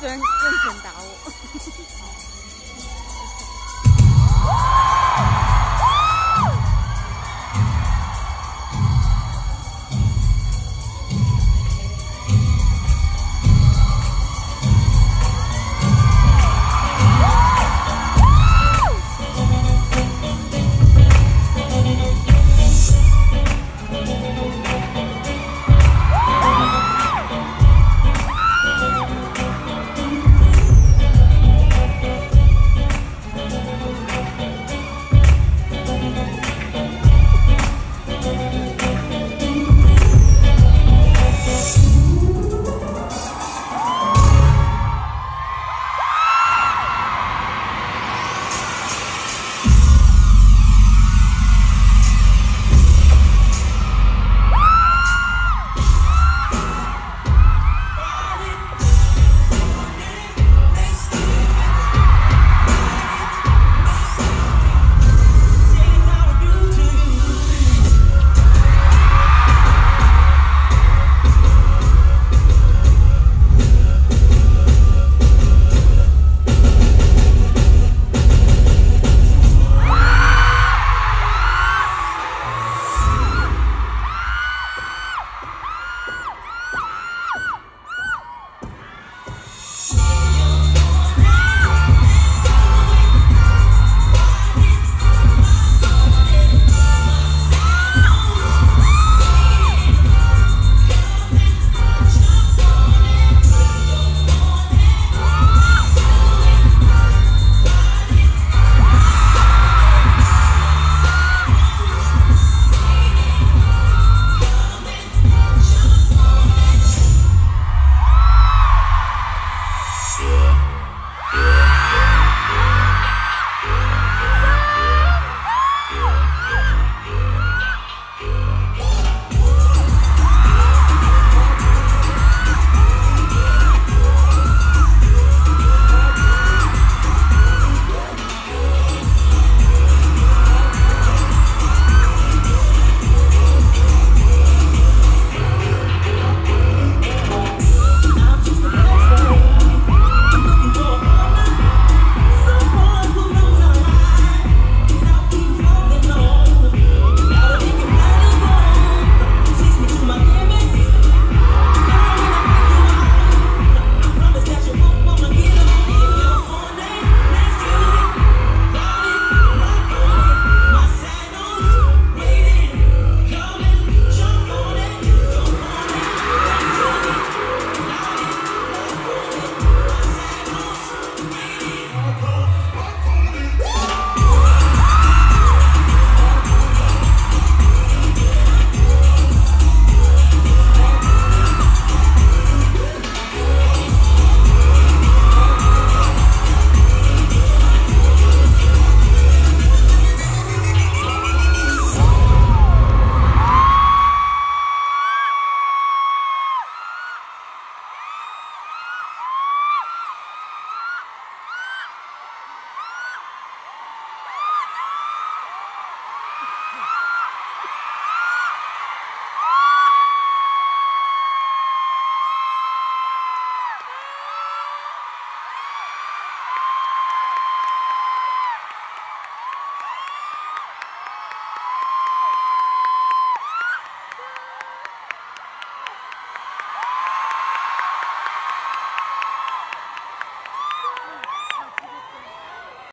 昨天用拳打我。